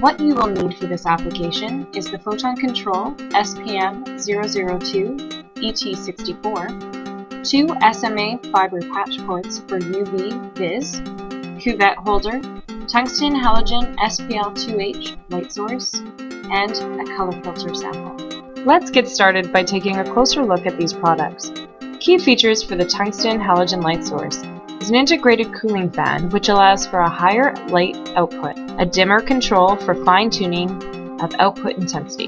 What you will need for this application is the Photon Control SPM002 ET64, two SMA fiber patch ports for UV Vis, cuvette holder, tungsten halogen SPL2H light source, and a color filter sample. Let's get started by taking a closer look at these products. Key features for the tungsten halogen light source is an integrated cooling fan which allows for a higher light output, a dimmer control for fine-tuning of output intensity,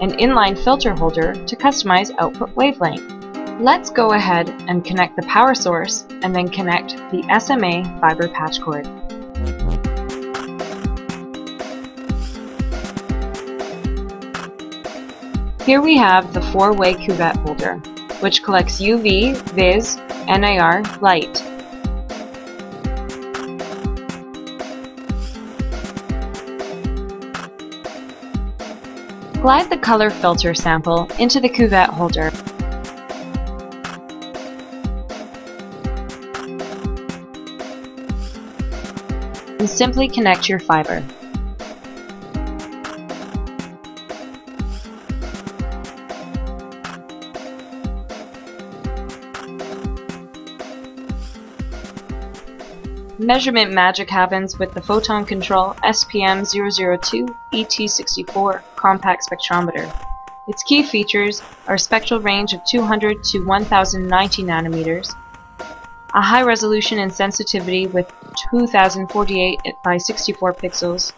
an inline filter holder to customize output wavelength. Let's go ahead and connect the power source and then connect the SMA fiber patch cord. Here we have the four-way cuvette holder, which collects UV, Vis, NIR, light. Glide the color filter sample into the cuvette holder. And simply connect your fiber. Measurement magic happens with the Photon Control SPM002 ET64 compact spectrometer. Its key features are a spectral range of 200 to 1090 nanometers, a high resolution and sensitivity with 2048 by 64 pixels,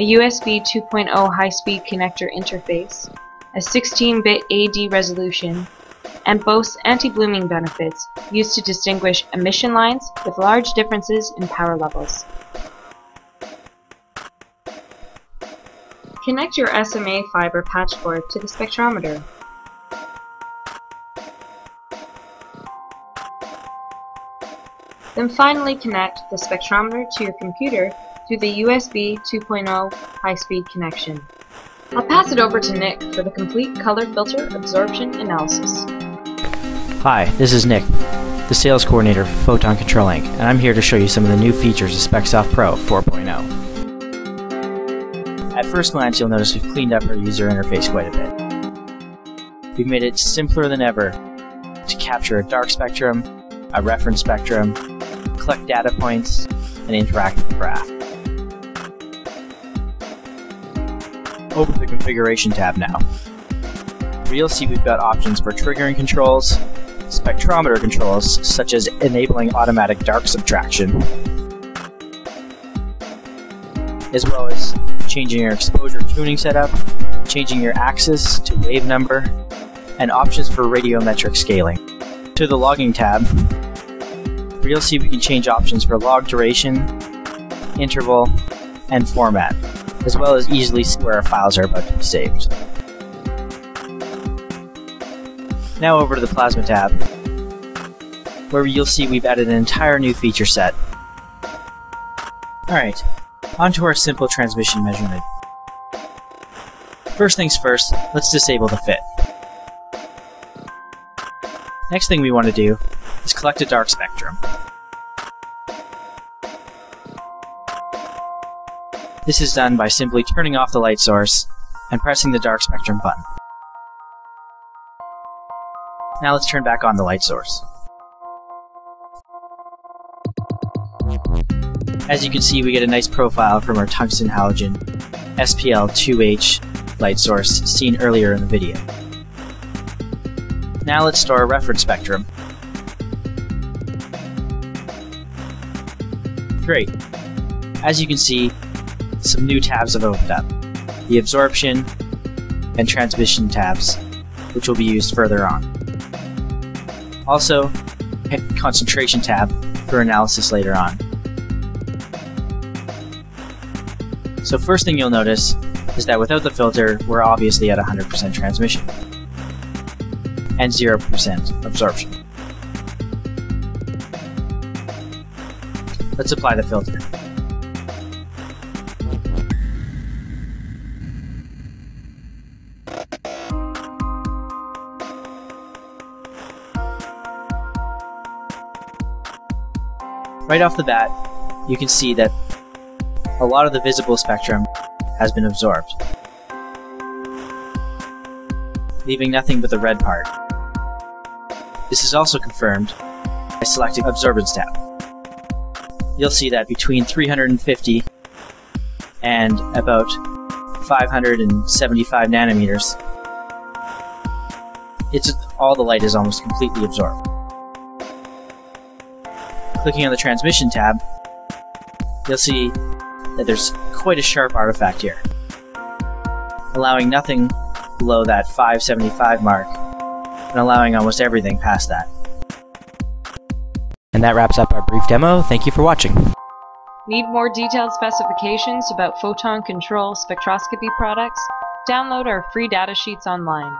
a USB 2.0 high-speed connector interface, a 16-bit AD resolution, and boasts anti-blooming benefits used to distinguish emission lines with large differences in power levels. Connect your SMA fiber patch cord to the spectrometer. Then finally connect the spectrometer to your computer through the USB 2.0 high-speed connection. I'll pass it over to Nick for the complete color filter absorption analysis. Hi, this is Nick, the sales coordinator for Photon Control Inc., and I'm here to show you some of the new features of SpecSoft Pro 4.0. At first glance, you'll notice we've cleaned up our user interface quite a bit. We've made it simpler than ever to capture a dark spectrum, a reference spectrum, collect data points, and interact with the graph. Open the Configuration tab now. You'll see we've got options for triggering controls, spectrometer controls, such as enabling automatic dark subtraction, as well as changing your exposure tuning setup, changing your axis to wave number, and options for radiometric scaling. To the Logging tab, where you'll see we can change options for log duration, interval, and format, as well as easily see where our files are about to be saved. Now over to the Plasma tab, where you'll see we've added an entire new feature set. Alright, on to our simple transmission measurement. First things first, let's disable the fit. Next thing we want to do is collect a dark spectrum. This is done by simply turning off the light source and pressing the dark spectrum button. Now let's turn back on the light source. As you can see, we get a nice profile from our tungsten halogen SPL2H light source seen earlier in the video. Now let's store a reference spectrum. Great. As you can see, some new tabs have opened up. The absorption and transmission tabs, which will be used further on. Also, concentration tab for analysis later on. So first thing you'll notice is that without the filter, we're obviously at 100% transmission and 0% absorption. Let's apply the filter. Right off the bat, you can see that a lot of the visible spectrum has been absorbed, leaving nothing but the red part. This is also confirmed by selecting Absorbance tab. You'll see that between 350 and about 575 nanometers, it's all the light is almost completely absorbed. Clicking on the transmission tab, you'll see that there's quite a sharp artifact here, allowing nothing below that 575 mark and allowing almost everything past that. And that wraps up our brief demo. Thank you for watching. Need more detailed specifications about photon control spectroscopy products? Download our free datasheets online.